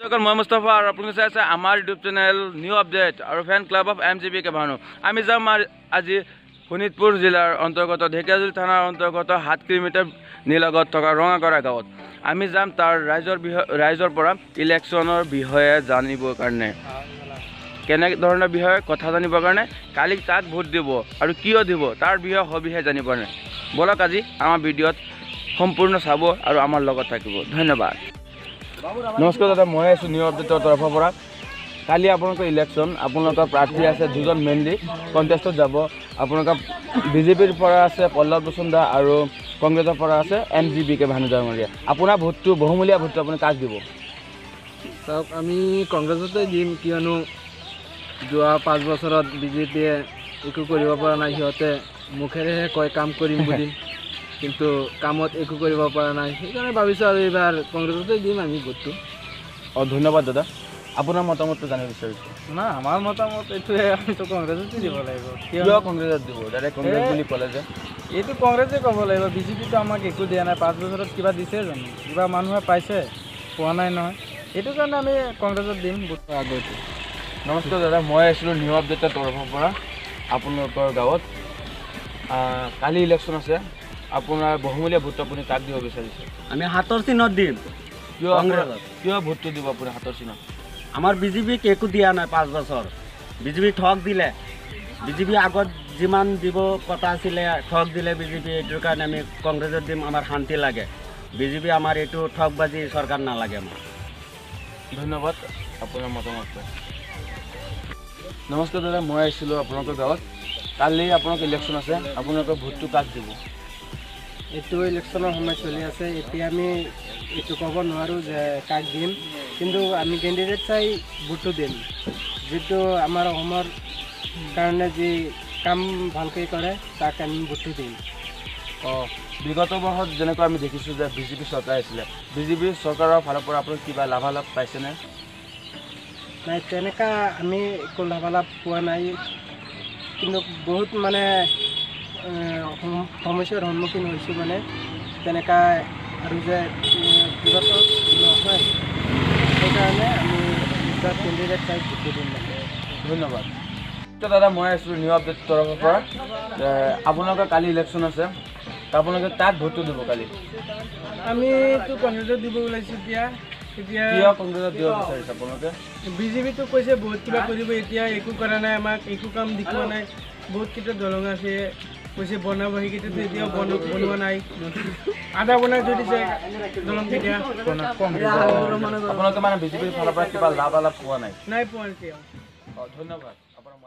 নমস্কাৰ, মই মুস্তাফা আৰু আপোনালোকে চাই আছে আমাৰ ইউটিউব চেনেল নিউ আপডেট আৰু fan club of M G B কেভানো আমি যাম আজি শোণিতপুৰ জিলাৰ অন্তৰ্গত ঢেকীয়াজুলি থানাৰ অন্তৰ্গত সাত কিলোমিটাৰ নিলগত থকা ৰঙাগৰা গাঁৱত। আমি যাম বিষয় ৰাইজৰ পৰা ইলেকশ্যনৰ বিষয়ে জানিবৰ কাৰণে। কেনেধৰণৰ বিষয়ে কথা জানিবৰ কাৰণে কালি তাক ভোট দিব আৰু কিয় দিব তাৰ বিষয়ে সবিশেষ জানিবৰ কাৰণে। ব'লক আজি আমাৰ ভিডিঅ'ত সম্পূৰ্ণ চাব আমাৰ লগত থাকিব। ধন্যবাদ। নমস্কাৰ দাদা মই আছোঁ নিউ আপডেটৰ তৰফৰ পৰা। কালি আপোনালোকৰ ইলেকশ্যন আপোনালোকৰ প্ৰাৰ্থী আছে দুজন মেইনলি কণ্টেষ্টত যাব। আপোনালোকৰ বিজেপিৰ পৰা আছে পল্লৱ বসুন্ধৰা আৰু কংগ্ৰেছৰ পৰা আছে এম জি বি কে ভানুজামাৰীয়া আপোনাৰ ভোটটো বহুমূলীয়া ভোটটো আপুনি কাক দিব? চাওক আমি কংগ্ৰেছতে দিম কিয়নো যোৱা পাঁচ বছৰত বিজেপিয়ে একো কৰিব পৰা নাই। সিহঁতে মুখেৰেহে কয় কাম কৰিম বুলি। কিন্তু কামত একো কৰিব পৰা নাই। সেইকাৰণে ভাবিছোঁ আৰু এইবাৰ কংগ্ৰেছতে দিম আমি ভোটটো। অঁ ধন্যবাদ দাদা। আপোনাৰ মতামতটো জানিব বিচাৰিছোঁ। না আমাৰ মতামত এইটোৱে আমিতো কংগ্ৰেছতে দিব লাগিব। কিয়? কংগ্ৰেছত দিব? ডাইৰেক্ট কংগ্ৰেছ বুলি ক'লে যে। এইটো কংগ্ৰেছে ক'ব লাগিব। বিজেপিটো আমাক একো দিয়া নাই। পাঁচ বছৰত কিবা দিছে জানো? কিবা মানুহে পাইছে? পোৱা নাই নহয়। সেইটো কাৰণে আমি কংগ্ৰেছত দিম ভোটটো আগতে। নমস্কাৰ দাদা মই আছিলোঁ নিউ আপডেটৰ তৰফৰ পৰা। আপোনালোকৰ গাঁৱত। কালি ইলেকশ্যন আছে। আপোনাৰ বহুমূলীয়া ভোটটো আপুনি কাক দিব বিচাৰিছে। আমি হাতৰ চিহ্নত দিম। কিয় কিয় ভোটটো দিব আপুনি হাতৰ চিনত? আমাৰ বিজেপিক একো দিয়া নাই পাঁচ বছৰ। বিজেপি ঠগ দিলে। বিজেপি আগত যিমান দিব কথা আছিলে ঠগ দিলে বিজেপি এইটোৰ কাৰণে আমি কংগ্ৰেছত দিম আমাৰ শান্তি লাগে। বিজেপি আমাৰ এইটো ঠগবাজি চৰকাৰ নালাগে আমাৰ। ধন্যবাদ আপোনাৰ মতামতটো নমস্কাৰ দাদা মই আহিছিলোঁ আপোনালোকৰ গাঁৱত। কালি আপোনালোকৰ ইলেকশ্যন আছে আপোনালোকৰ ভোটটো কাক দিব? এইটো ইলেকশ্যনৰ সময় চলি আছে। এতিয়া আমি এইটো ক'ব নোৱাৰোঁ যে কাক দিম। কিন্তু আমি কেণ্ডিডেট চাই ভোটটো দিম। যিটো আমাৰ অসমৰ কাৰণে যি কাম ভালকৈ কৰে তাক আমি ভোটটো দিম। অঁ বিগত বৰ্ষত যেনেকৈ আমি দেখিছোঁ যে বিজেপি চৰকাৰ আছিলে বিজেপি চৰকাৰৰ ফালৰ পৰা আপুনি কিবা লাভালাভ পাইছেনে? নাই তেনেকুৱা আমি একো লাভালাভ পোৱা নাই। কিন্তু বহুত মানে সমস্যাৰ সন্মুখীন হৈছোঁ মানে তেনেকুৱা আৰু যে বিগত নহয়। সেইকাৰণে আমি দুটা কেণ্ডিডেট চাই ভোটটো দিম মানে। ধন্যবাদ। তো দাদা মই আছিলোঁ নিউ আপডেট তৰফৰ পৰা। আপোনালোকৰ কালি ইলেকশ্যন আছে। আপোনালোকে কাক ভোটটো দিব কালি? আমিতো কংগ্ৰেছত দিব ওলাইছোঁ এতিয়া। এতিয়া কংগ্ৰেছত দিব বিচাৰিছে আপোনালোকে? বিজেপিটো কৈছে বহুত কিবা কৰিব। এতিয়া একো কৰা নাই আমাক একো কাম দেখুওৱা নাই। বহুত কেইটা দলং আছে। কৈছে বনাব সেইকেইটাতো এতিয়াও বন বনোৱা নাই। আধা বনাই থৈ দিছে দলং কেইটা আপোনালোকে মানে বিজেপিৰ ফালৰ পৰা কিবা লাভালাভ পোৱা নাই? নাই পোৱা এতিয়াও ধন্যবাদ। আপোনাৰ